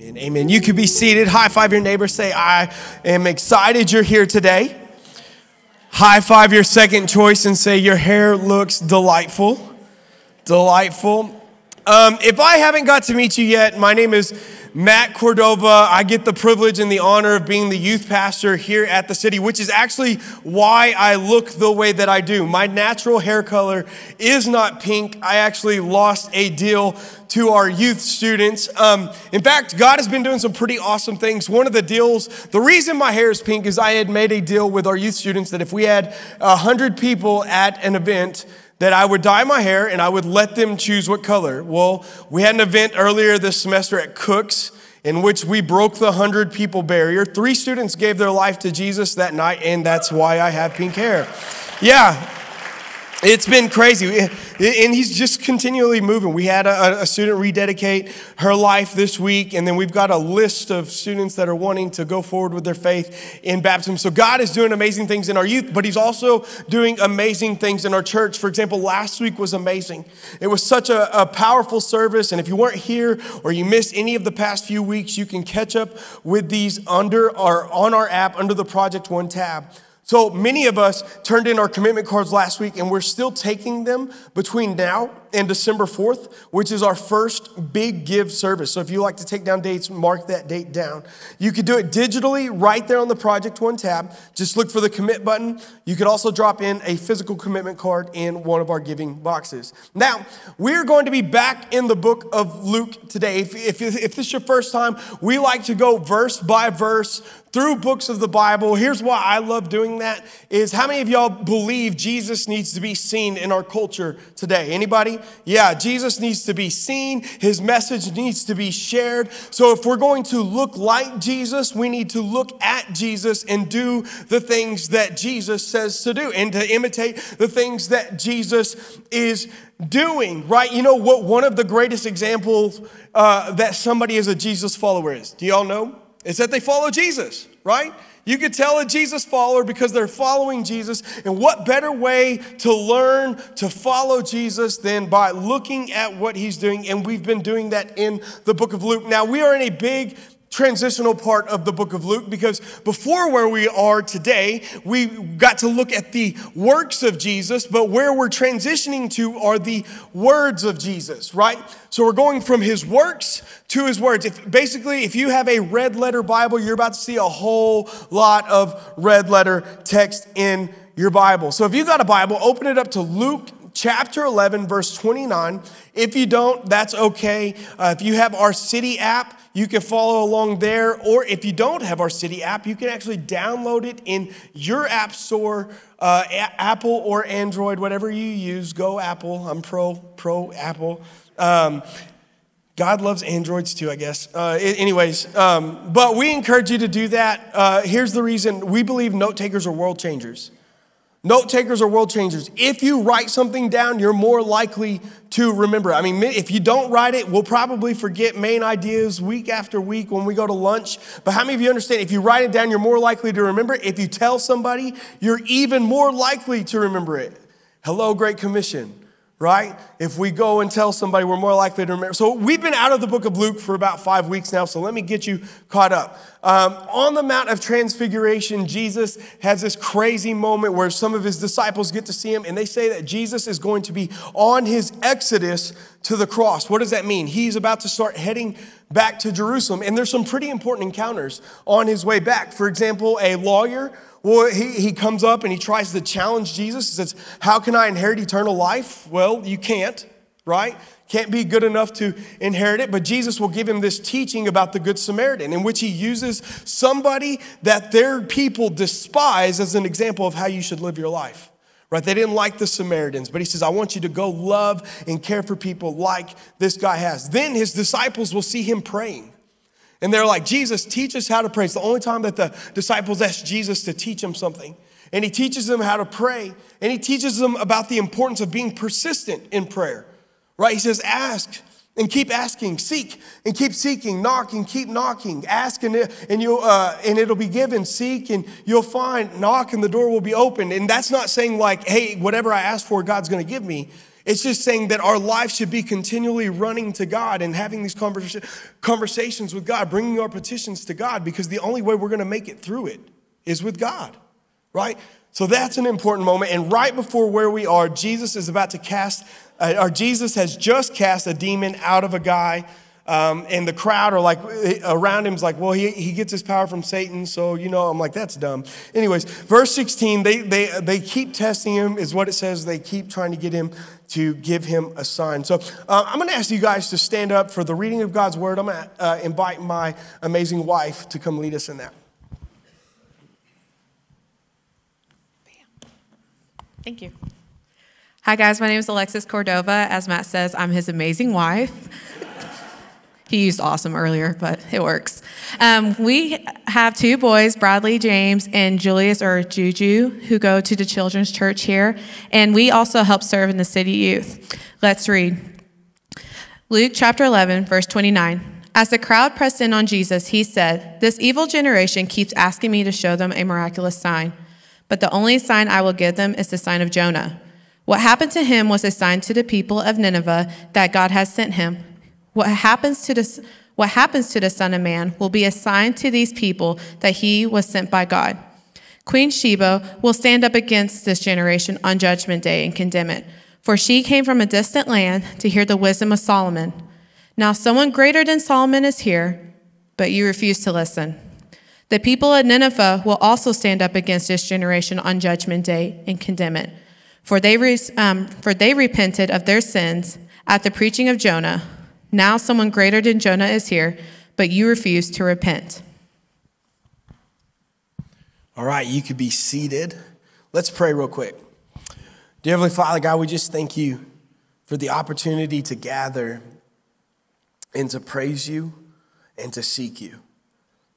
Amen. Amen. You could be seated. High five your neighbor. Say, I am excited you're here today. High five your second choice and say, Your hair looks delightful. Delightful. Um, if I haven't got to meet you yet, my name is Matt Cordova. I get the privilege and the honor of being the youth pastor here at the city, which is actually why I look the way that I do. My natural hair color is not pink. I actually lost a deal to our youth students. Um, in fact, God has been doing some pretty awesome things. One of the deals, the reason my hair is pink is I had made a deal with our youth students that if we had 100 people at an event, that I would dye my hair and I would let them choose what color. Well, we had an event earlier this semester at Cook's in which we broke the 100 people barrier. Three students gave their life to Jesus that night, and that's why I have pink hair. Yeah, it's been crazy. And he's just continually moving. We had a, a, student rededicate her life this week, and then we've got a list of students that are wanting to go forward with their faith in baptism. So God is doing amazing things in our youth, but he's also doing amazing things in our church. For example, last week was amazing. It was such a, a powerful service, and if you weren't here or you missed any of the past few weeks, you can catch up with these under or on our app under the Project One tab. So many of us turned in our commitment cards last week, and we're still taking them between now and December 4th, which is our first big give service. So if you like to take down dates, mark that date down. You could do it digitally right there on the Project One tab. Just look for the commit button. You could also drop in a physical commitment card in one of our giving boxes. Now, we're going to be back in the book of Luke today. If, if, if this is your first time, we like to go verse by verse through books of the Bible. Here's why I love doing that is how many of y'all believe Jesus needs to be seen in our culture today? Anybody? Yeah, Jesus needs to be seen. His message needs to be shared. So if we're going to look like Jesus, we need to look at Jesus and do the things that Jesus says to do and to imitate the things that Jesus is doing, right? You know what one of the greatest examples uh, that somebody is a Jesus follower is? Do y'all know? is that they follow Jesus, right? You could tell a Jesus follower because they're following Jesus. And what better way to learn to follow Jesus than by looking at what he's doing? And we've been doing that in the book of Luke. Now, we are in a big transitional part of the book of Luke because before where we are today, we got to look at the works of Jesus, but where we're transitioning to are the words of Jesus, right? So we're going from his works to his words. If basically if you have a red letter Bible, you're about to see a whole lot of red letter text in your Bible. So if you've got a Bible, open it up to Luke chapter 11, verse 29. If you don't, that's okay. Uh, if you have our city app, you can follow along there. Or if you don't have our city app, you can actually download it in your app store, uh, Apple or Android, whatever you use. Go Apple. I'm pro, pro Apple. Um, God loves androids too, I guess. Uh, anyways, um, but we encourage you to do that. Uh, here's the reason we believe note takers are world changers. Note takers are world changers. If you write something down, you're more likely to remember. I mean, if you don't write it, we'll probably forget main ideas week after week when we go to lunch. But how many of you understand if you write it down, you're more likely to remember? If you tell somebody, you're even more likely to remember it. Hello, Great Commission right? If we go and tell somebody, we're more likely to remember. So we've been out of the book of Luke for about five weeks now, so let me get you caught up. Um, on the Mount of Transfiguration, Jesus has this crazy moment where some of his disciples get to see him, and they say that Jesus is going to be on his exodus to the cross. What does that mean? He's about to start heading back to Jerusalem, and there's some pretty important encounters on his way back. For example, a lawyer well, he, he comes up and he tries to challenge Jesus. He says, How can I inherit eternal life? Well, you can't, right? Can't be good enough to inherit it. But Jesus will give him this teaching about the Good Samaritan, in which he uses somebody that their people despise as an example of how you should live your life. Right? They didn't like the Samaritans, but he says, I want you to go love and care for people like this guy has. Then his disciples will see him praying. And they're like, Jesus, teach us how to pray. It's the only time that the disciples ask Jesus to teach them something. And he teaches them how to pray. And he teaches them about the importance of being persistent in prayer. Right? He says, ask and keep asking, seek and keep seeking, knock and keep knocking, ask and, and, you'll, uh, and it'll be given, seek and you'll find, knock and the door will be opened. And that's not saying like, hey, whatever I ask for, God's going to give me. It's just saying that our life should be continually running to God and having these conversa- conversations with God, bringing our petitions to God, because the only way we're going to make it through it is with God, right? So that's an important moment. And right before where we are, Jesus is about to cast, uh, or Jesus has just cast a demon out of a guy. Um, and the crowd are like around him is like, well, he, he gets his power from Satan. So, you know, I'm like, that's dumb. Anyways, verse 16, they, they, they keep testing him, is what it says. They keep trying to get him to give him a sign. So uh, I'm going to ask you guys to stand up for the reading of God's word. I'm going to uh, invite my amazing wife to come lead us in that. Thank you. Hi, guys. My name is Alexis Cordova. As Matt says, I'm his amazing wife. He used awesome earlier, but it works. Um, we have two boys, Bradley James and Julius or Juju, who go to the children's church here, and we also help serve in the city youth. Let's read Luke chapter 11, verse 29. As the crowd pressed in on Jesus, he said, This evil generation keeps asking me to show them a miraculous sign. But the only sign I will give them is the sign of Jonah. What happened to him was a sign to the people of Nineveh that God has sent him. What happens to the, what happens to the Son of Man will be a sign to these people that he was sent by God. Queen Sheba will stand up against this generation on Judgment Day and condemn it, for she came from a distant land to hear the wisdom of Solomon. Now, someone greater than Solomon is here, but you refuse to listen. The people of Nineveh will also stand up against this generation on Judgment Day and condemn it. For they, um, for they repented of their sins at the preaching of Jonah. Now someone greater than Jonah is here, but you refuse to repent. All right, you could be seated. Let's pray real quick. Dear Heavenly Father, God, we just thank you for the opportunity to gather and to praise you and to seek you.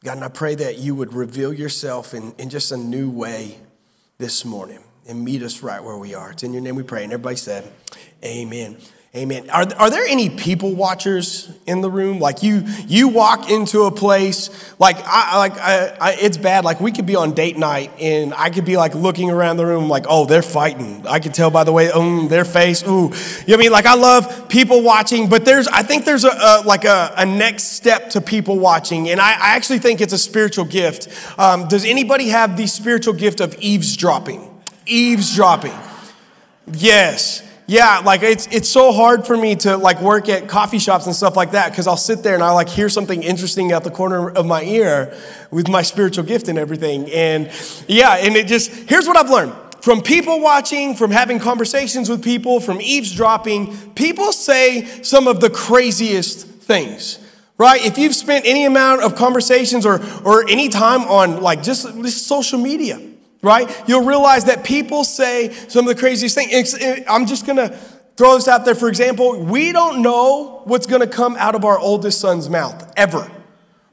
God, and I pray that you would reveal yourself in, in just a new way this morning and meet us right where we are. It's in your name we pray. And everybody said, Amen. Amen. Are, are there any people watchers in the room? Like you, you walk into a place like I like I, I, it's bad. Like we could be on date night and I could be like looking around the room like, oh, they're fighting. I can tell by the way, um, their face. Ooh, you know what I mean? Like I love people watching, but there's I think there's a, a like a, a, next step to people watching, and I, I actually think it's a spiritual gift. Um, does anybody have the spiritual gift of eavesdropping? Eavesdropping. Yes. Yeah, like it's it's so hard for me to like work at coffee shops and stuff like that because I'll sit there and I like hear something interesting out the corner of my ear with my spiritual gift and everything. And yeah, and it just here's what I've learned. From people watching, from having conversations with people, from eavesdropping, people say some of the craziest things right? If you've spent any amount of conversations or, or any time on like just, just social media, right? You'll realize that people say some of the craziest things. I'm just gonna throw this out there for example. We don't know what's gonna come out of our oldest son's mouth ever,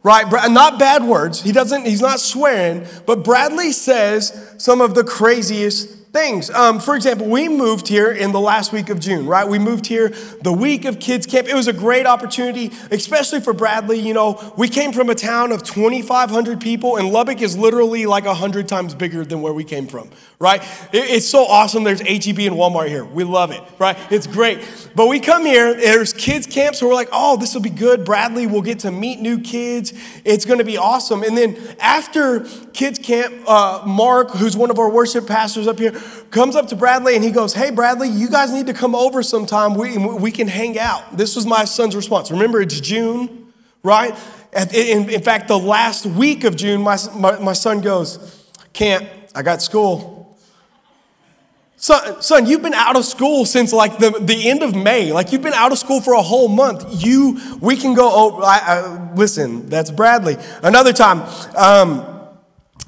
right? Not bad words. He doesn't, he's not swearing, but Bradley says some of the craziest things. Um, for example, we moved here in the last week of June, right? We moved here the week of kids camp. It was a great opportunity, especially for Bradley. You know, we came from a town of 2,500 people, and Lubbock is literally like 100 times bigger than where we came from, right? it's so awesome. There's HEB and Walmart here. We love it, right? It's great. But we come here, there's kids camp, so we're like, oh, this will be good. Bradley will get to meet new kids. It's going to be awesome. And then after kids camp, uh, Mark, who's one of our worship pastors up here, comes up to Bradley and he goes, Hey, Bradley, you guys need to come over sometime. We, we can hang out. This was my son's response. Remember, it's June, right? In, in fact, the last week of June, my, my, my son goes, Can't, I got school. Son, son, you've been out of school since like the, the end of May. Like you've been out of school for a whole month. You, we can go, oh, I, I, listen, that's Bradley. Another time, um,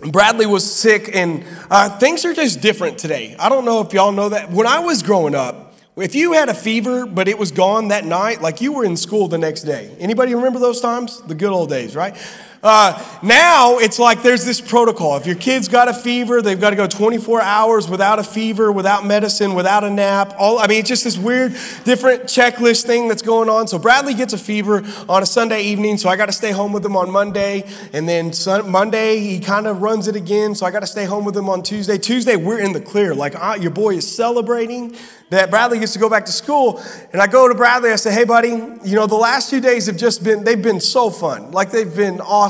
Bradley was sick, and uh, things are just different today. I don't know if y'all know that. When I was growing up, if you had a fever but it was gone that night, like you were in school the next day. Anybody remember those times? The good old days, right? Uh, now it's like there's this protocol. If your kid's got a fever, they've got to go 24 hours without a fever, without medicine, without a nap. All I mean, it's just this weird, different checklist thing that's going on. So Bradley gets a fever on a Sunday evening, so I got to stay home with him on Monday, and then sun, Monday he kind of runs it again, so I got to stay home with him on Tuesday. Tuesday we're in the clear, like uh, your boy is celebrating that Bradley gets to go back to school. And I go to Bradley, I say, hey, buddy, you know, the last two days have just been, they've been so fun. Like they've been awesome.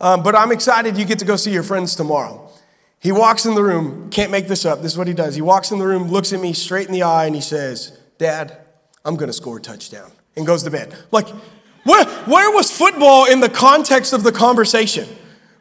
Um, but I'm excited you get to go see your friends tomorrow. He walks in the room, can't make this up. This is what he does. He walks in the room, looks at me straight in the eye, and he says, Dad, I'm going to score a touchdown. And goes to bed. Like, where, where was football in the context of the conversation?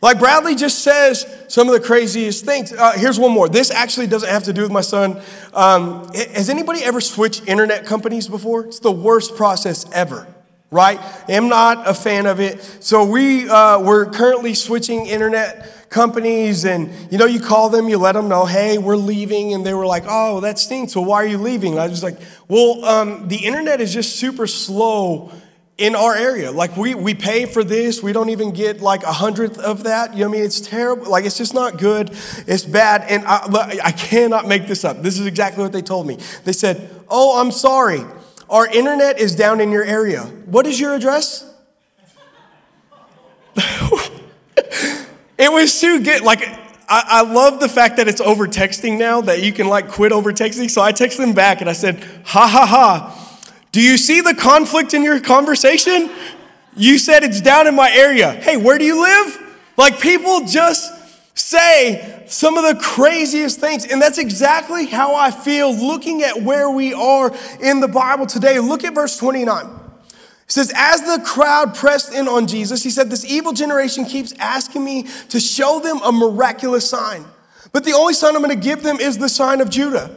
Like Bradley just says some of the craziest things. Uh, here's one more. This actually doesn't have to do with my son. Um, has anybody ever switched internet companies before? It's the worst process ever, right? I'm not a fan of it. So we, uh, we're currently switching internet companies and you know you call them you let them know hey we're leaving and they were like oh that stinks well why are you leaving i was like well um, the internet is just super slow in our area. Like we, we pay for this, we don't even get like a hundredth of that. You know what I mean? It's terrible. Like it's just not good. It's bad. And I, I cannot make this up. This is exactly what they told me. They said, Oh, I'm sorry. Our internet is down in your area. What is your address? it was too good. Like, I, I love the fact that it's over texting now, that you can like quit over texting. So I texted them back and I said, ha ha ha. Do you see the conflict in your conversation? You said it's down in my area. Hey, where do you live? Like people just say some of the craziest things. And that's exactly how I feel looking at where we are in the Bible today. Look at verse 29. It says, As the crowd pressed in on Jesus, he said, This evil generation keeps asking me to show them a miraculous sign. But the only sign I'm going to give them is the sign of Judah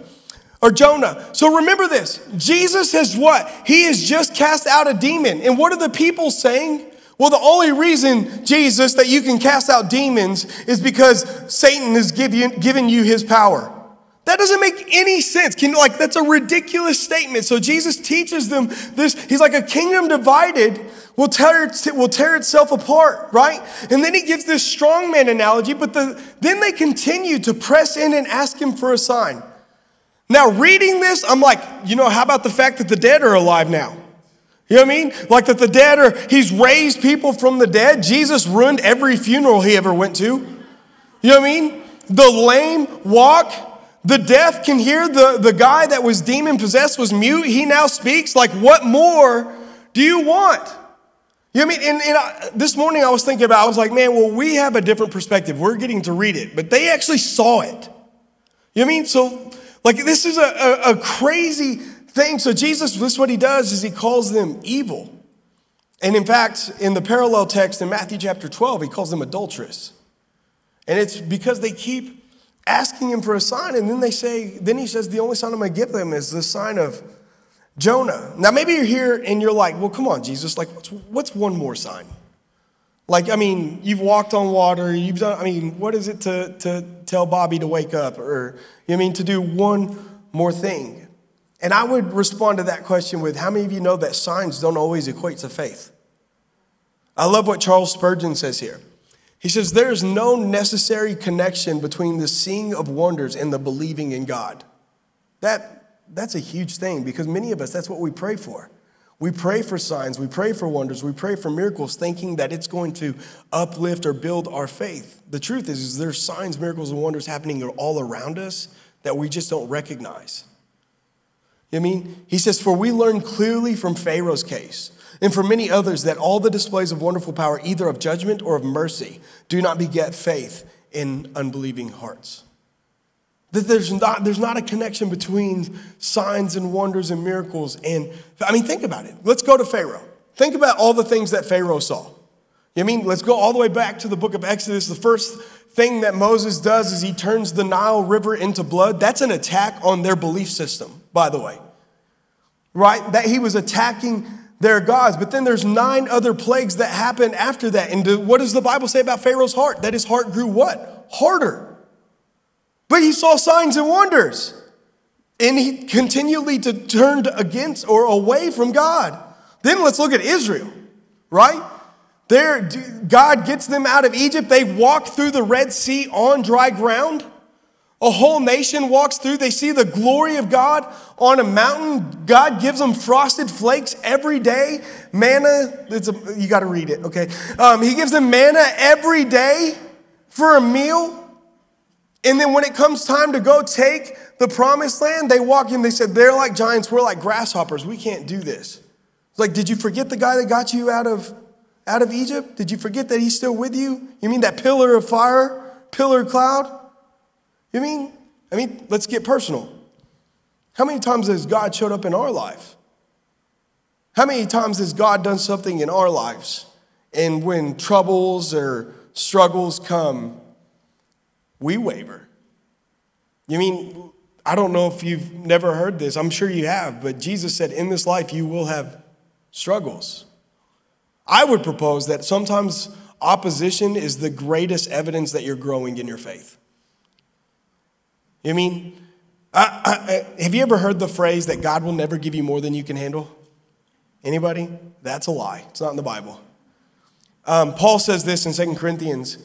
or Jonah. So remember this Jesus has what? He has just cast out a demon. And what are the people saying? Well, the only reason, Jesus, that you can cast out demons is because Satan has give you, given you his power. That doesn't make any sense. Can, like, that's a ridiculous statement. So Jesus teaches them this. He's like, a kingdom divided will tear, will tear itself apart, right? And then he gives this strongman analogy, but the, then they continue to press in and ask him for a sign. Now, reading this, I'm like, you know, how about the fact that the dead are alive now? You know what I mean? Like that the dead are, he's raised people from the dead. Jesus ruined every funeral he ever went to. You know what I mean? The lame walk, the deaf can hear, the, the guy that was demon possessed was mute. He now speaks. Like, what more do you want? You know what I mean? And, and I, this morning I was thinking about, I was like, man, well, we have a different perspective. We're getting to read it, but they actually saw it. You know what I mean? So like, this is a, a, a crazy thing. So, Jesus, this is what he does is he calls them evil. And in fact, in the parallel text in Matthew chapter 12, he calls them adulterous. And it's because they keep asking him for a sign, and then they say, then he says, the only sign I'm gonna give them is the sign of Jonah. Now, maybe you're here and you're like, well, come on, Jesus, like, what's, what's one more sign? Like, I mean, you've walked on water, you've done, I mean, what is it to, to tell Bobby to wake up? Or, you know I mean, to do one more thing? And I would respond to that question with how many of you know that signs don't always equate to faith? I love what Charles Spurgeon says here. He says, There is no necessary connection between the seeing of wonders and the believing in God. That, that's a huge thing because many of us, that's what we pray for. We pray for signs, we pray for wonders, we pray for miracles, thinking that it's going to uplift or build our faith. The truth is, is there's signs, miracles, and wonders happening all around us that we just don't recognize. You I mean? He says, For we learn clearly from Pharaoh's case and from many others that all the displays of wonderful power, either of judgment or of mercy, do not beget faith in unbelieving hearts. That there's not, there's not a connection between signs and wonders and miracles. And I mean, think about it. Let's go to Pharaoh. Think about all the things that Pharaoh saw. You mean, let's go all the way back to the book of Exodus. The first thing that Moses does is he turns the Nile River into blood. That's an attack on their belief system, by the way. Right? That he was attacking their gods. But then there's nine other plagues that happen after that. And what does the Bible say about Pharaoh's heart? That his heart grew what? Harder. But he saw signs and wonders. And he continually turned against or away from God. Then let's look at Israel, right? There, God gets them out of Egypt. They walk through the Red Sea on dry ground. A whole nation walks through. They see the glory of God on a mountain. God gives them frosted flakes every day. Manna, it's a, you got to read it, okay? Um, he gives them manna every day for a meal. And then when it comes time to go take the promised land, they walk in, they said, They're like giants, we're like grasshoppers. We can't do this. It's like, did you forget the guy that got you out of, out of Egypt? Did you forget that he's still with you? You mean that pillar of fire, pillar cloud? You mean? I mean, let's get personal. How many times has God showed up in our life? How many times has God done something in our lives? And when troubles or struggles come, we waver. You mean, I don't know if you've never heard this. I'm sure you have, but Jesus said, In this life, you will have struggles. I would propose that sometimes opposition is the greatest evidence that you're growing in your faith. You mean, I, I, have you ever heard the phrase that God will never give you more than you can handle? Anybody? That's a lie. It's not in the Bible. Um, Paul says this in Second Corinthians.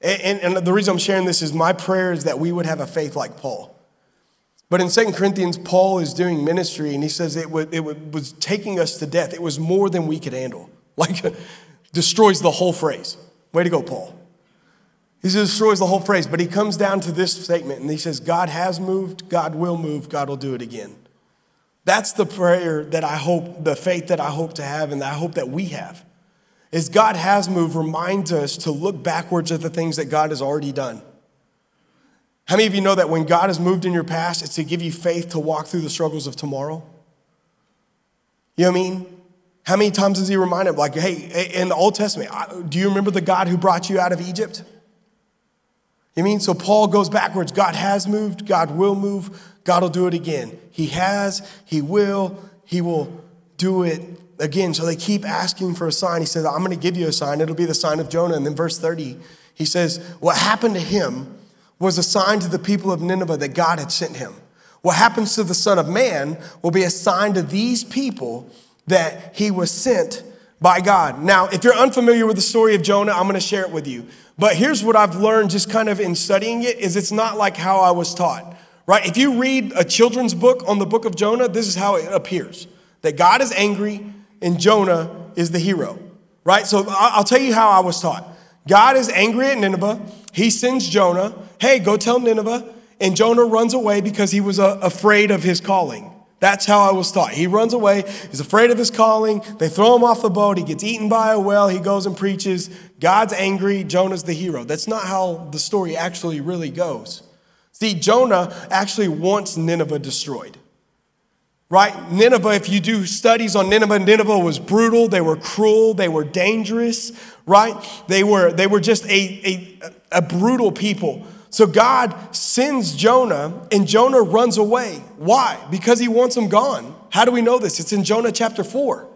And, and, the reason I'm sharing this is my prayer is that we would have a faith like Paul. But in Second Corinthians, Paul is doing ministry and he says it, would, it would, was taking us to death. It was more than we could handle. Like, destroys the whole phrase. Way to go, Paul. He destroys the whole phrase, but he comes down to this statement and he says, God has moved, God will move, God will do it again. That's the prayer that I hope, the faith that I hope to have and that I hope that we have. Is God has moved reminds us to look backwards at the things that God has already done. How many of you know that when God has moved in your past, it's to give you faith to walk through the struggles of tomorrow? You know what I mean? How many times does he remind him, like, hey, in the Old Testament, do you remember the God who brought you out of Egypt? You mean? So Paul goes backwards. God has moved, God will move, God will do it again. He has, He will, He will do it again. So they keep asking for a sign. He says, I'm going to give you a sign. It'll be the sign of Jonah. And then verse 30, he says, What happened to him was a sign to the people of Nineveh that God had sent him. What happens to the Son of Man will be a sign to these people that he was sent by God. Now, if you're unfamiliar with the story of Jonah, I'm going to share it with you. But here's what I've learned just kind of in studying it is it's not like how I was taught. Right? If you read a children's book on the book of Jonah, this is how it appears. That God is angry and Jonah is the hero. Right? So I'll tell you how I was taught. God is angry at Nineveh. He sends Jonah, "Hey, go tell Nineveh." And Jonah runs away because he was uh, afraid of his calling. That's how I was taught. He runs away. He's afraid of his calling. They throw him off the boat. He gets eaten by a whale. He goes and preaches. God's angry. Jonah's the hero. That's not how the story actually really goes. See, Jonah actually wants Nineveh destroyed. Right? Nineveh, if you do studies on Nineveh, Nineveh was brutal. They were cruel. They were dangerous. Right? They were, they were just a, a, a brutal people. So God sends Jonah, and Jonah runs away. Why? Because he wants him gone. How do we know this? It's in Jonah chapter 4.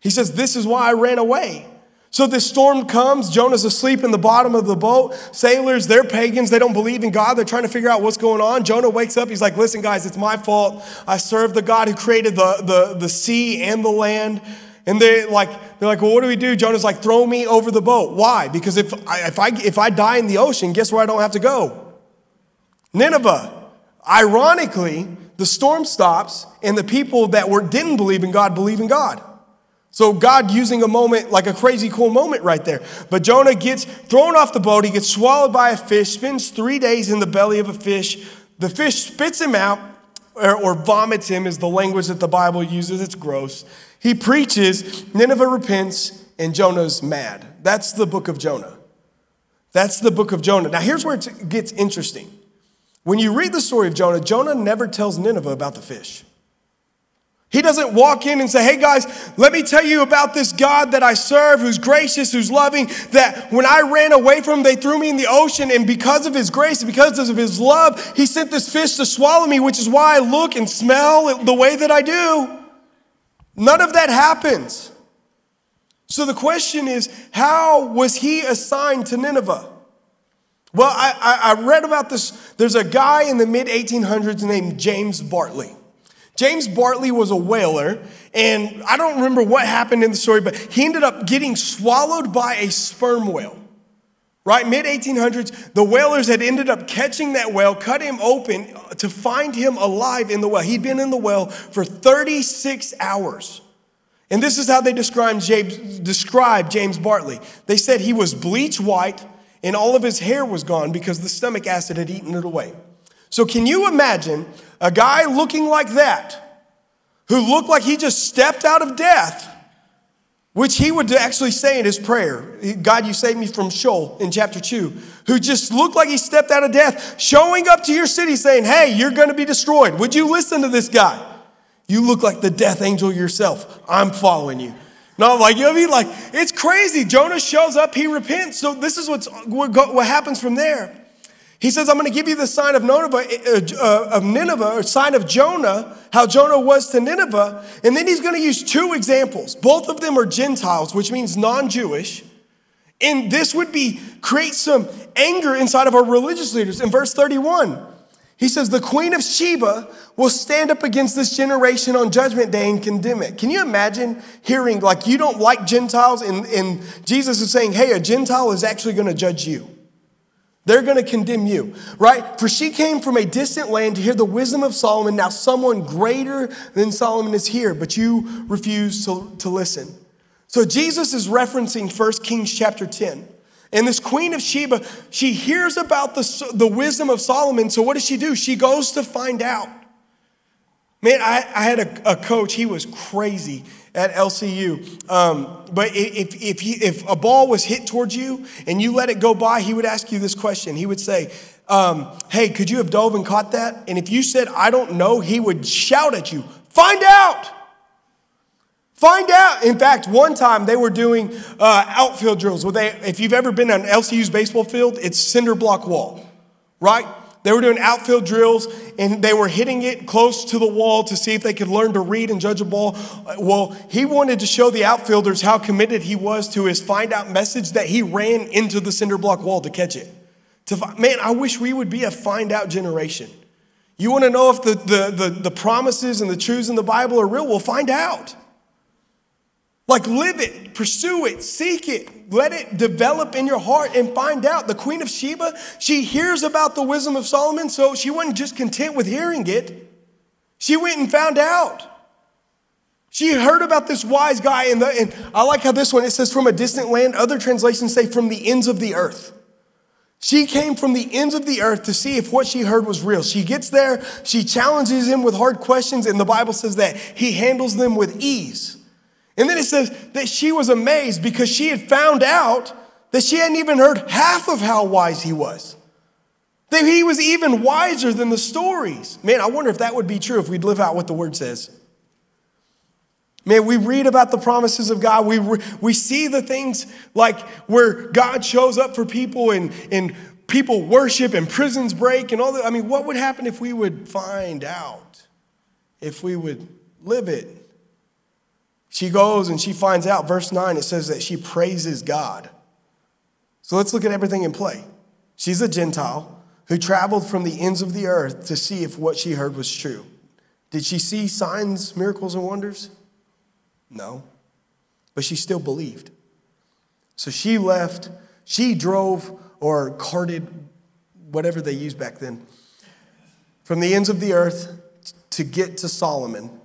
He says, This is why I ran away. So this storm comes. Jonah's asleep in the bottom of the boat. Sailors, they're pagans. They don't believe in God. They're trying to figure out what's going on. Jonah wakes up. He's like, Listen, guys, it's my fault. I serve the God who created the, the, the sea and the land. And they're like, they're like, well, what do we do? Jonah's like, throw me over the boat. Why? Because if I, if I, if I die in the ocean, guess where I don't have to go? Nineveh. Ironically, the storm stops and the people that were, didn't believe in God believe in God. So God using a moment, like a crazy cool moment right there. But Jonah gets thrown off the boat. He gets swallowed by a fish, spends three days in the belly of a fish. The fish spits him out or, or vomits him is the language that the Bible uses. It's gross. He preaches, Nineveh repents, and Jonah's mad. That's the book of Jonah. That's the book of Jonah. Now, here's where it gets interesting. When you read the story of Jonah, Jonah never tells Nineveh about the fish. He doesn't walk in and say, Hey guys, let me tell you about this God that I serve, who's gracious, who's loving, that when I ran away from him, they threw me in the ocean, and because of his grace, because of his love, he sent this fish to swallow me, which is why I look and smell the way that I do. None of that happens. So the question is, how was he assigned to Nineveh? Well, I, I, read about this. There's a guy in the mid 1800s named James Bartley. James Bartley was a whaler, and I don't remember what happened in the story, but he ended up getting swallowed by a sperm whale. Right, mid 1800s, the whalers had ended up catching that whale, cut him open uh, to find him alive in the well. He'd been in the well for 36 hours. And this is how they described James, described James Bartley. They said he was bleach white and all of his hair was gone because the stomach acid had eaten it away. So, can you imagine a guy looking like that, who looked like he just stepped out of death, which he would actually say in his prayer God, you saved me from Sheol in chapter 2, who just looked like he stepped out of death, showing up to your city saying, Hey, you're going to be destroyed. Would you listen to this guy? You look like the death angel yourself. I'm following you. No, like, you know what I mean? Like, it's crazy. Jonah shows up, he repents. So, this is what's, what happens from there. He says, I'm going to give you the sign of Nineveh, uh, uh, of Nineveh, or sign of Jonah, how Jonah was to Nineveh. And then he's going to use two examples. Both of them are Gentiles, which means non Jewish. And this would be create some anger inside of our religious leaders. In verse 31, he says, The queen of Sheba will stand up against this generation on judgment day and condemn it. Can you imagine hearing, like, you don't like Gentiles, and, and Jesus is saying, Hey, a Gentile is actually going to judge you. They're going to condemn you, right? For she came from a distant land to hear the wisdom of Solomon. Now, someone greater than Solomon is here, but you refuse to, to listen. So, Jesus is referencing 1 Kings chapter 10. And this queen of Sheba, she hears about the, the wisdom of Solomon. So, what does she do? She goes to find out. Man, I, I had a, a coach, he was crazy at LCU. Um, but if, if, he, if a ball was hit towards you and you let it go by, he would ask you this question. He would say, um, Hey, could you have dove and caught that? And if you said, I don't know, he would shout at you, Find out! Find out. In fact, one time they were doing uh, outfield drills. Where they, if you've ever been on LCU's baseball field, it's cinder block wall, right? They were doing outfield drills and they were hitting it close to the wall to see if they could learn to read and judge a ball. Well, he wanted to show the outfielders how committed he was to his find out message that he ran into the cinder block wall to catch it. To, man, I wish we would be a find out generation. You want to know if the, the, the, the promises and the truths in the Bible are real? We'll find out. Like, live it, pursue it, seek it, let it develop in your heart and find out. The Queen of Sheba, she hears about the wisdom of Solomon, so she wasn't just content with hearing it. She went and found out. She heard about this wise guy, and, the, and I like how this one, it says from a distant land. Other translations say from the ends of the earth. She came from the ends of the earth to see if what she heard was real. She gets there, she challenges him with hard questions, and the Bible says that he handles them with ease. And then it says that she was amazed because she had found out that she hadn't even heard half of how wise he was. That he was even wiser than the stories. Man, I wonder if that would be true if we'd live out what the word says. Man, we read about the promises of God. We, we see the things like where God shows up for people and, and people worship and prisons break and all that. I mean, what would happen if we would find out? If we would live it? She goes and she finds out, verse 9, it says that she praises God. So let's look at everything in play. She's a Gentile who traveled from the ends of the earth to see if what she heard was true. Did she see signs, miracles, and wonders? No. But she still believed. So she left, she drove or carted, whatever they used back then, from the ends of the earth to get to Solomon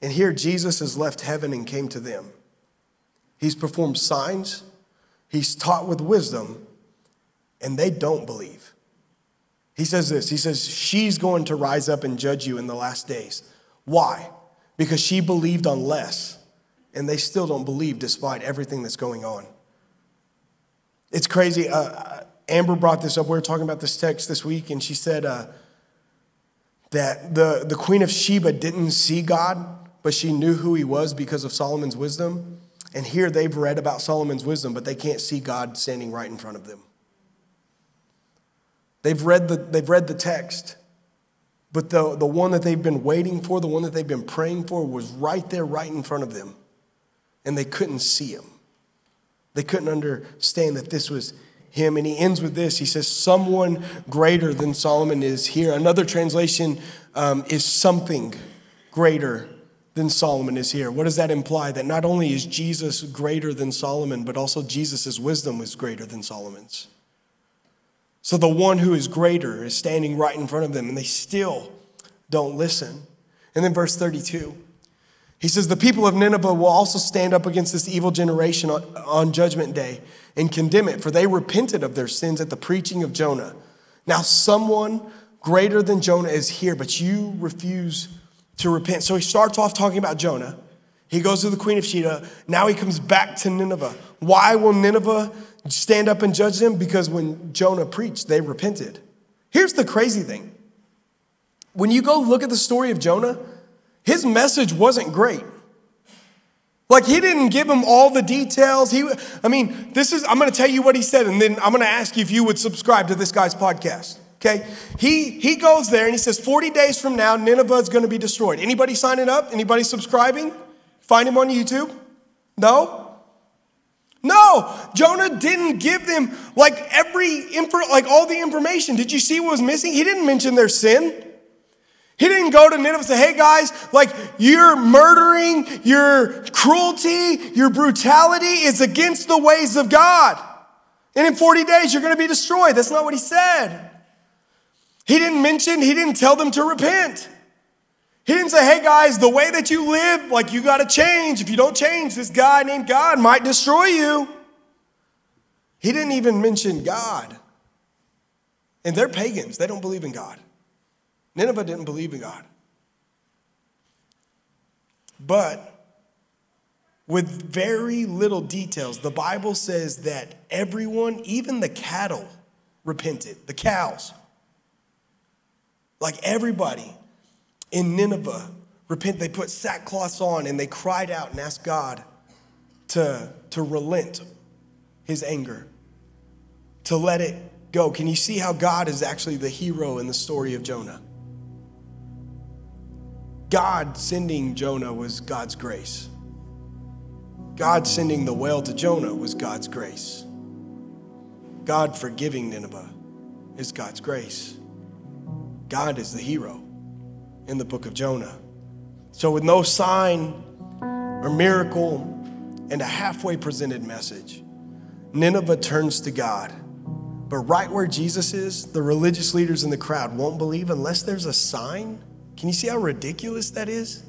and here Jesus has left heaven and came to them. He's performed signs, he's taught with wisdom, and they don't believe. He says this He says, She's going to rise up and judge you in the last days. Why? Because she believed on less, and they still don't believe despite everything that's going on. It's crazy. Uh, uh Amber brought this up. We were talking about this text this week, and she said uh, that the, the Queen of Sheba didn't see God but she knew who he was because of Solomon's wisdom. And here they've read about Solomon's wisdom, but they can't see God standing right in front of them. They've read the, they've read the text, but the, the one that they've been waiting for, the one that they've been praying for, was right there, right in front of them. And they couldn't see him. They couldn't understand that this was him. And he ends with this He says, Someone greater than Solomon is here. Another translation um, is something greater than Solomon is here. What does that imply? That not only is Jesus greater than Solomon, but also Jesus' wisdom is greater than Solomon's. So the one who is greater is standing right in front of them, and they still don't listen. And then verse 32. He says, The people of Nineveh will also stand up against this evil generation on, on, judgment day and condemn it, for they repented of their sins at the preaching of Jonah. Now, someone greater than Jonah is here, but you refuse to repent. So he starts off talking about Jonah. He goes to the queen of Sheba. Now he comes back to Nineveh. Why will Nineveh stand up and judge them? Because when Jonah preached, they repented. Here's the crazy thing when you go look at the story of Jonah, his message wasn't great. Like he didn't give him all the details. He, I mean, this is, I'm going to tell you what he said, and then I'm going to ask you if you would subscribe to this guy's podcast. Okay, he he goes there and he says, 40 days from now, Nineveh is going to be destroyed. Anybody signing up? Anybody subscribing? Find him on YouTube? No? No, Jonah didn't give them like every info, like all the information. Did you see what was missing? He didn't mention their sin. He didn't go to Nineveh and say, hey guys, like your murdering, your cruelty, your brutality is against the ways of God. And in 40 days, you're going to be destroyed. That's not what he said. He didn't mention, he didn't tell them to repent. He didn't say, hey guys, the way that you live, like you got to change. If you don't change, this guy named God might destroy you. He didn't even mention God. And they're pagans, they don't believe in God. Nineveh didn't believe in God. But with very little details, the Bible says that everyone, even the cattle, repented. The cows. Like everybody in Nineveh repent. They put sackcloths on and they cried out and asked God to, to relent his anger, to let it go. Can you see how God is actually the hero in the story of Jonah? God sending Jonah was God's grace. God sending the whale to Jonah was God's grace. God forgiving Nineveh is God's grace. God is the hero in the book of Jonah. So, with no sign or miracle and a halfway presented message, Nineveh turns to God. But right where Jesus is, the religious leaders in the crowd won't believe unless there's a sign can you see how ridiculous that is?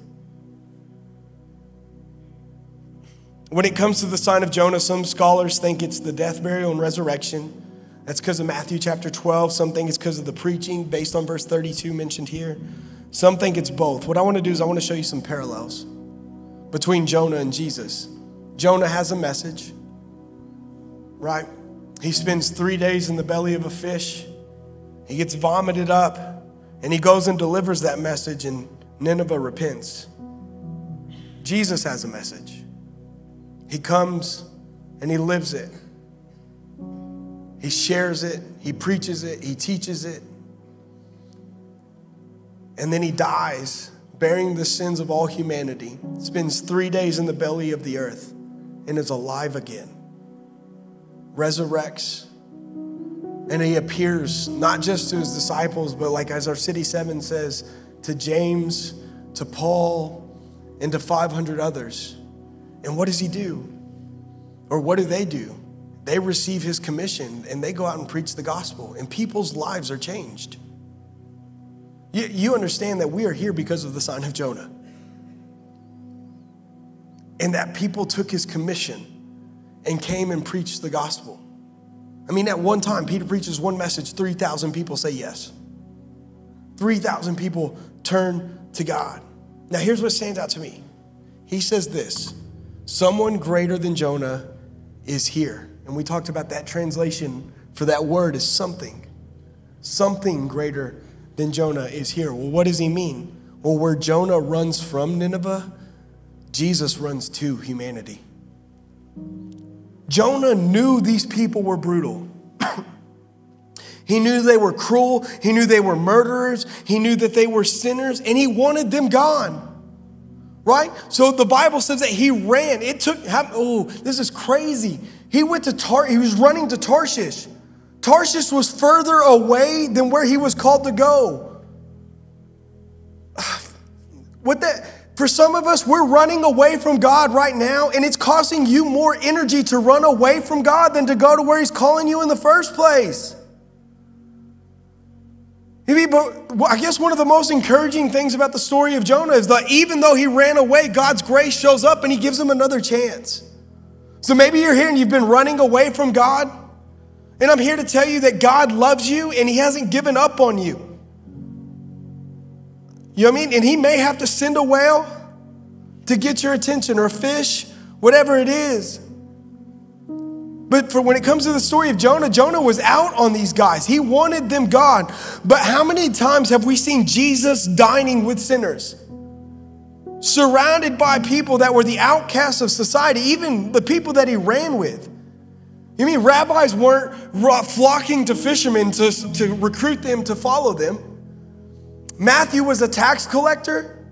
When it comes to the sign of Jonah, some scholars think it's the death, burial, and resurrection. That's because of Matthew chapter 12. Some think it's because of the preaching based on verse 32 mentioned here. Some think it's both. What I want to do is I want to show you some parallels between Jonah and Jesus. Jonah has a message, right? He spends three days in the belly of a fish, he gets vomited up. And he goes and delivers that message, and Nineveh repents. Jesus has a message. He comes and he lives it. He shares it, he preaches it, he teaches it. And then he dies, bearing the sins of all humanity, spends three days in the belly of the earth, and is alive again. Resurrects, and he appears not just to his disciples, but like as our City 7 says, to James, to Paul, and to 500 others. And what does he do? Or what do they do? They receive his commission and they go out and preach the gospel, and people's lives are changed. You, you understand that we are here because of the sign of Jonah. And that people took his commission and came and preached the gospel. I mean, at one time, Peter preaches one message, 3,000 people say yes. 3,000 people turn to God. Now, here's what stands out to me. He says this someone greater than Jonah is here. And we talked about that translation for that word is something. Something greater than Jonah is here. Well, what does he mean? Well, where Jonah runs from Nineveh, Jesus runs to humanity. Jonah knew these people were brutal. he knew they were cruel. He knew they were murderers. He knew that they were sinners, and he wanted them gone. Right? So the Bible says that he ran. It took, oh, this is crazy. He went to Tar, he was running to Tarshish. Tarshish was further away than where he was called to go. what that, for some of us, we're running away from God right now, and it's costing you more energy to run away from God than to go to where He's calling you in the first place. I guess one of the most encouraging things about the story of Jonah is that even though he ran away, God's grace shows up and He gives him another chance. So maybe you're here and you've been running away from God, and I'm here to tell you that God loves you and He hasn't given up on you. You know what I mean? And he may have to send a whale to get your attention or a fish, whatever it is. But for when it comes to the story of Jonah, Jonah was out on these guys. He wanted them gone. But how many times have we seen Jesus dining with sinners? Surrounded by people that were the outcasts of society, even the people that he ran with. You mean rabbis weren't flocking to fishermen to, to recruit them to follow them? Matthew was a tax collector.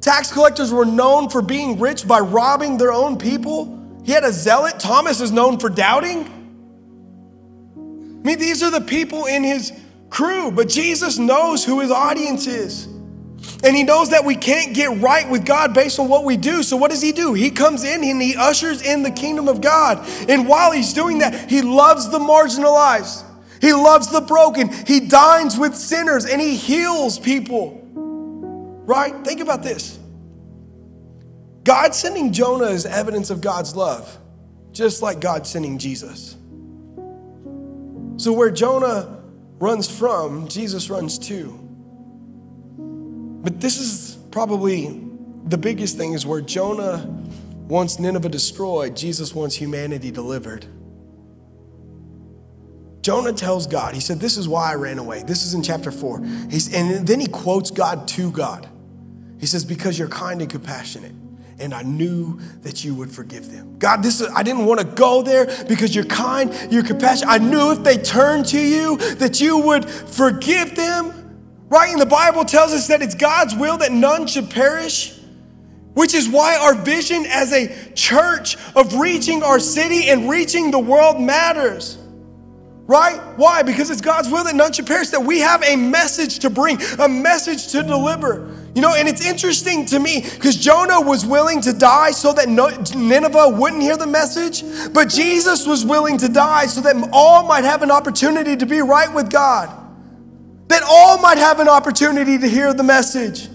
Tax collectors were known for being rich by robbing their own people. He had a zealot. Thomas is known for doubting. I mean, these are the people in his crew, but Jesus knows who his audience is. And he knows that we can't get right with God based on what we do. So, what does he do? He comes in and he ushers in the kingdom of God. And while he's doing that, he loves the marginalized. He loves the broken. He dines with sinners and he heals people. Right? Think about this. God sending Jonah is evidence of God's love, just like God sending Jesus. So, where Jonah runs from, Jesus runs to. But this is probably the biggest thing is where Jonah wants Nineveh destroyed, Jesus wants humanity delivered. Jonah tells God, he said, This is why I ran away. This is in chapter four. He's, and then he quotes God to God. He says, Because you're kind and compassionate. And I knew that you would forgive them. God, this is, I didn't want to go there because you're kind, you're compassionate. I knew if they turned to you that you would forgive them. Right? And the Bible tells us that it's God's will that none should perish, which is why our vision as a church of reaching our city and reaching the world matters. Right? Why? Because it's God's will that none should perish, that we have a message to bring, a message to deliver. You know, and it's interesting to me because Jonah was willing to die so that Nineveh wouldn't hear the message, but Jesus was willing to die so that all might have an opportunity to be right with God, that all might have an opportunity to hear the message.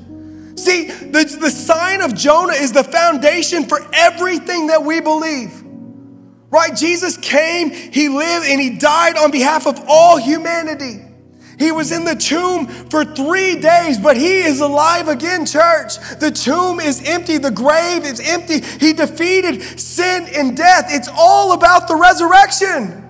See, the, the sign of Jonah is the foundation for everything that we believe. Right? Jesus came, he lived, and he died on behalf of all humanity. He was in the tomb for three days, but he is alive again, church. The tomb is empty, the grave is empty. He defeated sin and death. It's all about the resurrection.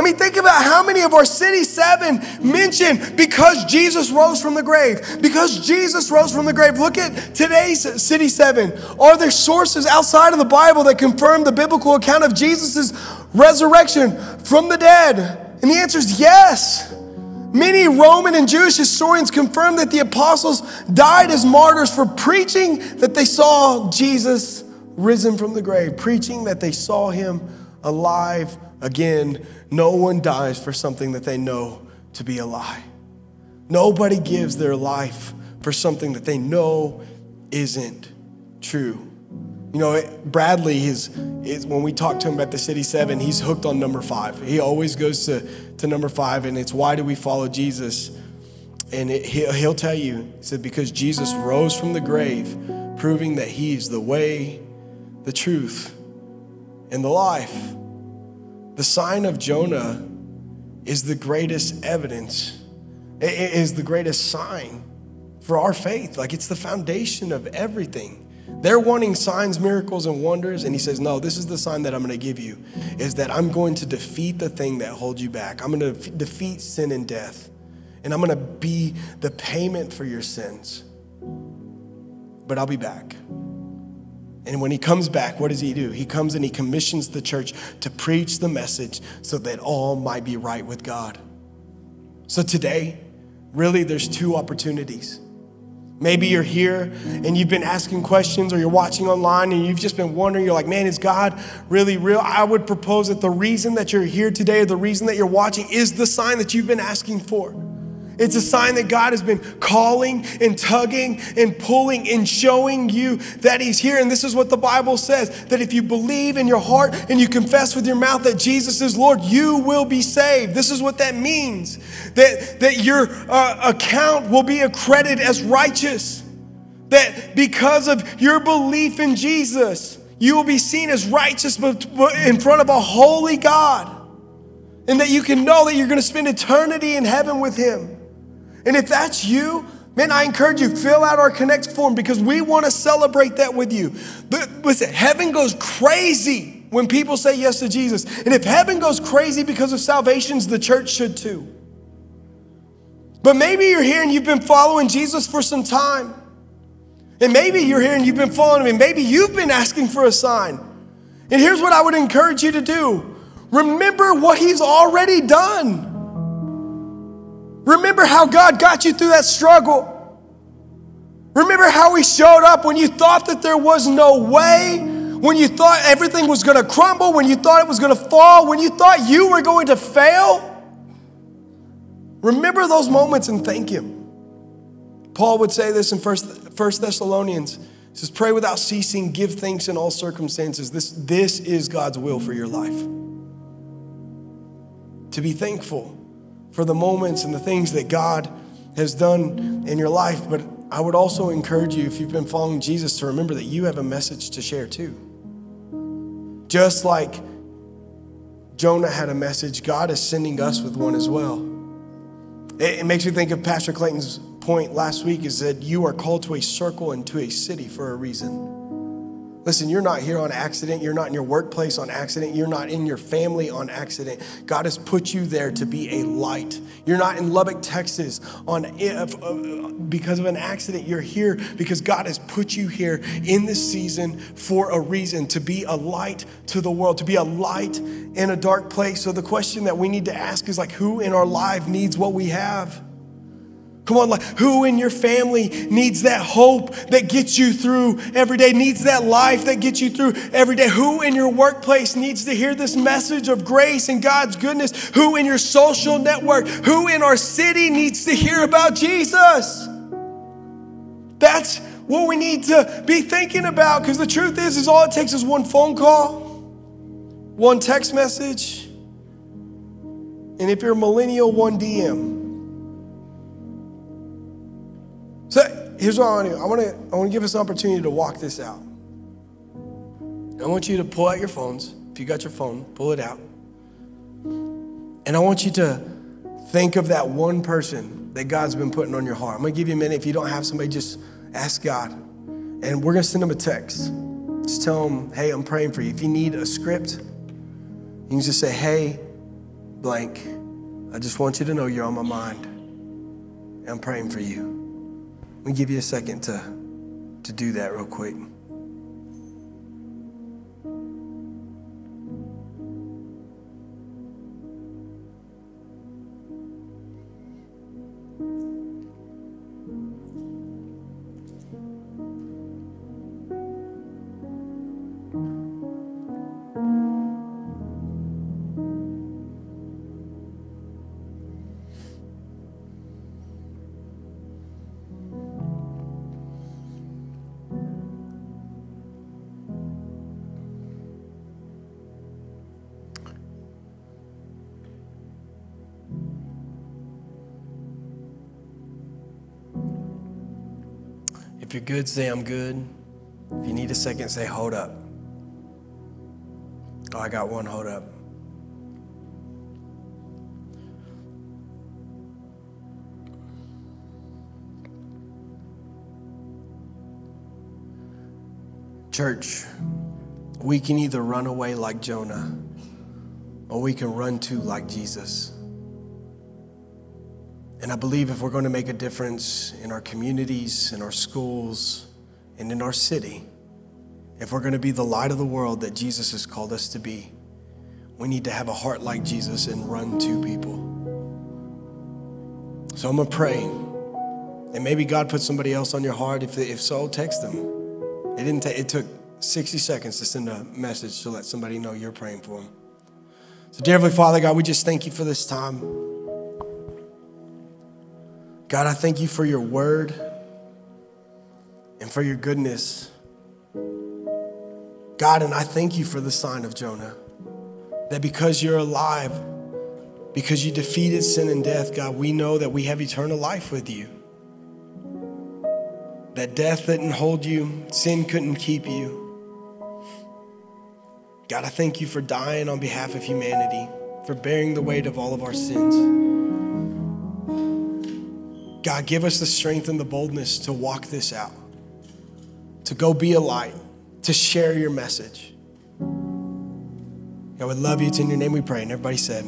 I mean, think about how many of our City 7 mention because Jesus rose from the grave. Because Jesus rose from the grave. Look at today's City 7. Are there sources outside of the Bible that confirm the biblical account of Jesus' resurrection from the dead? And the answer is yes. Many Roman and Jewish historians confirm that the apostles died as martyrs for preaching that they saw Jesus risen from the grave, preaching that they saw him alive again no one dies for something that they know to be a lie. Nobody gives their life for something that they know isn't true. You know, Bradley is, is when we talk to him about the City Seven, he's hooked on number five. He always goes to, to number five, and it's why do we follow Jesus? And it, he'll, he'll tell you, he said, because Jesus rose from the grave, proving that he's the way, the truth, and the life. The sign of Jonah is the greatest evidence, it is the greatest sign for our faith. Like it's the foundation of everything. They're wanting signs, miracles, and wonders. And he says, No, this is the sign that I'm going to give you is that I'm going to defeat the thing that holds you back. I'm going to defeat sin and death. And I'm going to be the payment for your sins. But I'll be back. And when he comes back, what does he do? He comes and he commissions the church to preach the message so that all might be right with God. So today, really, there's two opportunities. Maybe you're here and you've been asking questions, or you're watching online and you've just been wondering, you're like, man, is God really real? I would propose that the reason that you're here today, or the reason that you're watching, is the sign that you've been asking for. It's a sign that God has been calling and tugging and pulling and showing you that He's here. And this is what the Bible says that if you believe in your heart and you confess with your mouth that Jesus is Lord, you will be saved. This is what that means that, that your uh, account will be accredited as righteous. That because of your belief in Jesus, you will be seen as righteous in front of a holy God. And that you can know that you're going to spend eternity in heaven with Him. And if that's you, man, I encourage you, fill out our Connect form because we want to celebrate that with you. But listen, heaven goes crazy when people say yes to Jesus. And if heaven goes crazy because of salvations, the church should too. But maybe you're here and you've been following Jesus for some time. And maybe you're here and you've been following him, and maybe you've been asking for a sign. And here's what I would encourage you to do remember what he's already done. Remember how God got you through that struggle. Remember how He showed up when you thought that there was no way, when you thought everything was going to crumble, when you thought it was going to fall, when you thought you were going to fail. Remember those moments and thank Him. Paul would say this in First, Thessalonians. He says, Pray without ceasing, give thanks in all circumstances. This, this is God's will for your life. To be thankful for the moments and the things that God has done in your life. But I would also encourage you, if you've been following Jesus, to remember that you have a message to share too. Just like Jonah had a message, God is sending us with one as well. It, makes me think of Pastor Clayton's point last week is that you are called to a circle and to a city for a reason. Listen, you're not here on accident. You're not in your workplace on accident. You're not in your family on accident. God has put you there to be a light. You're not in Lubbock, Texas on uh, because of an accident. You're here because God has put you here in this season for a reason to be a light to the world, to be a light in a dark place. So the question that we need to ask is like who in our life needs what we have? Come on, like who in your family needs that hope that gets you through every day, needs that life that gets you through every day? Who in your workplace needs to hear this message of grace and God's goodness? Who in your social network, who in our city needs to hear about Jesus? That's what we need to be thinking about because the truth is is all it takes is one phone call, one text message, and if you're a millennial, one DM. So here's what I want to do. I want to, I want to give us an opportunity to walk this out. I want you to pull out your phones. If you got your phone, pull it out. And I want you to think of that one person that God's been putting on your heart. I'm going to give you a minute. If you don't have somebody, just ask God. And we're going to send them a text. Just tell them, hey, I'm praying for you. If you need a script, you can just say, hey, blank. I just want you to know you're on my mind. I'm praying for you. Let me give you a second to, to do that real quick. If you're good, say I'm good. If you need a second, say hold up. Oh, I got one, hold up. Church, we can either run away like Jonah or we can run to like Jesus. And I believe if we're going to make a difference in our communities, in our schools, and in our city, if we're going to be the light of the world that Jesus has called us to be, we need to have a heart like Jesus and run to people. So I'm going to pray. And maybe God put somebody else on your heart. If, if so, text them. It, didn't take, it took 60 seconds to send a message to let somebody know you're praying for them. So, dear Heavenly Father, God, we just thank you for this time. God, I thank you for your word and for your goodness. God, and I thank you for the sign of Jonah. That because you're alive, because you defeated sin and death, God, we know that we have eternal life with you. That death didn't hold you, sin couldn't keep you. God, I thank you for dying on behalf of humanity, for bearing the weight of all of our sins. God, give us the strength and the boldness to walk this out, to go be a light, to share your message. God, we love you. It's in your name we pray. And everybody said.